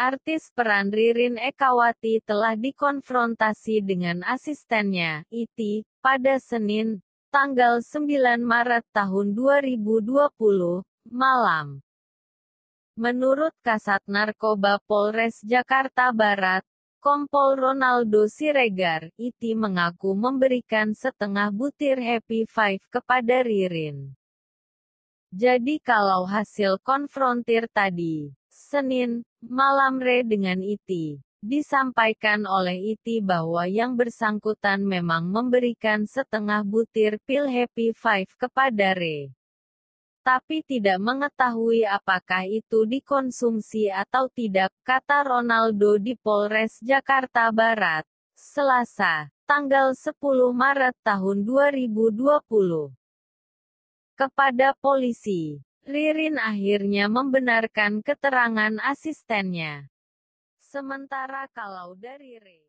artis peran Ririn Ekawati telah dikonfrontasi dengan asistennya, Iti, pada Senin, tanggal 9 Maret tahun 2020, malam. Menurut Kasat Narkoba Polres Jakarta Barat, Kompol Ronaldo Siregar, Iti mengaku memberikan setengah butir Happy Five kepada Ririn. Jadi kalau hasil konfrontir tadi, Senin, malam re dengan Iti, disampaikan oleh Iti bahwa yang bersangkutan memang memberikan setengah butir pil Happy Five kepada Re tapi tidak mengetahui apakah itu dikonsumsi atau tidak, kata Ronaldo di Polres Jakarta Barat, Selasa, tanggal 10 Maret tahun 2020. Kepada polisi, Ririn akhirnya membenarkan keterangan asistennya. Sementara kalau dari Re